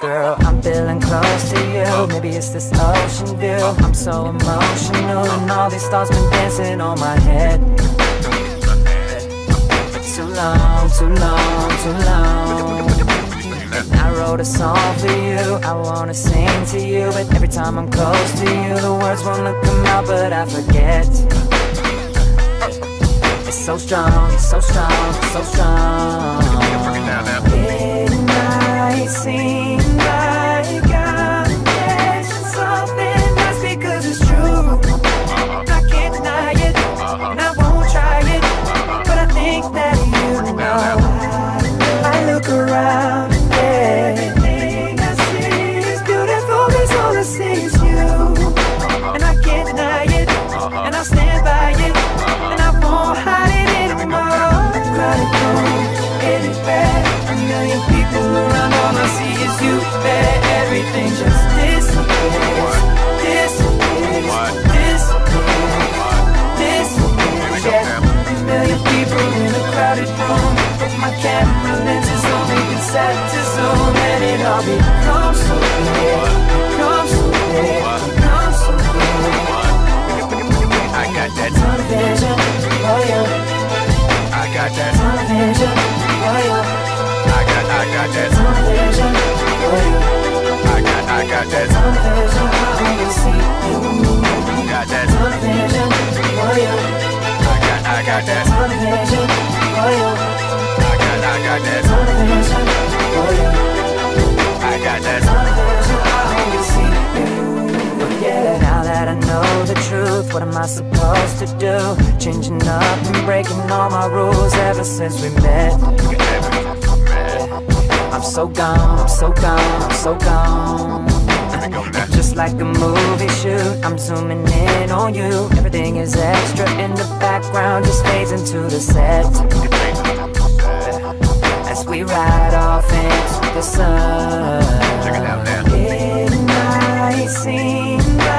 girl, I'm close to you. Maybe it's this ocean view. I'm so emotional, and all these thoughts been dancing on my head. Too long, too long, too long. I wrote a song for you. I wanna sing to you, but every time I'm close to you, the words wanna come out, but I forget. It's so strong, it's so strong, it's so strong. Down now. I got that tunnel vision for you. I got that for you. I got, I got that for you. I got, I got that. What am I supposed to do? Changing up and breaking all my rules ever since we met. I'm so gone, I'm so gone, I'm so gone. Just like a movie shoot, I'm zooming in on you. Everything is extra in the background, just fades into the set. As we ride off into the sun. Check it out. It might seem like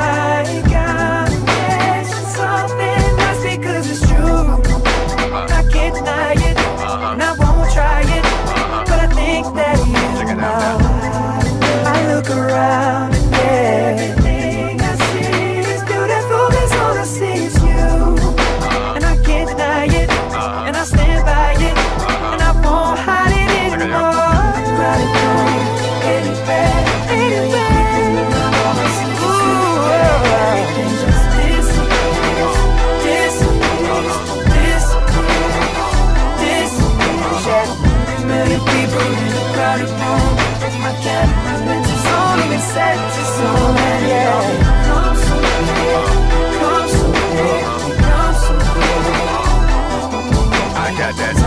million people in a crowded room. My camera lenses on, even set to so clear. I got that.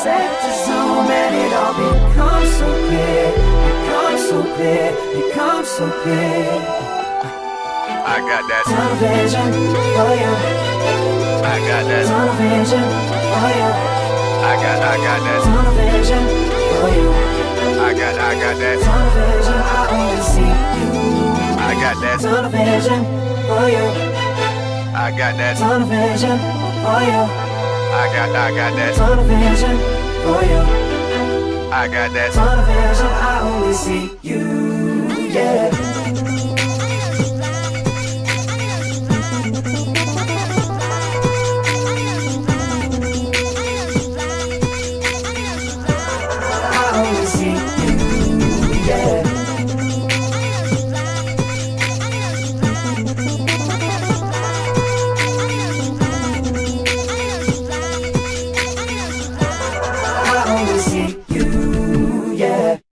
The center zoom, and it all becomes so clear, becomes so clear, becomes so clear. I got that. Tunnel vision, oh yeah, I got that. tunnel vision, oh yeah, I got, I got that. tunnel vision, oh yeah. I got, I got that. Tunnel vision, I only see you. I got that. Tunnel vision, for you. I got that. Tunnel vision, for you. I got, I got that. Tunnel vision, for you. I got that. Tunnel vision, I only see you. Yeah.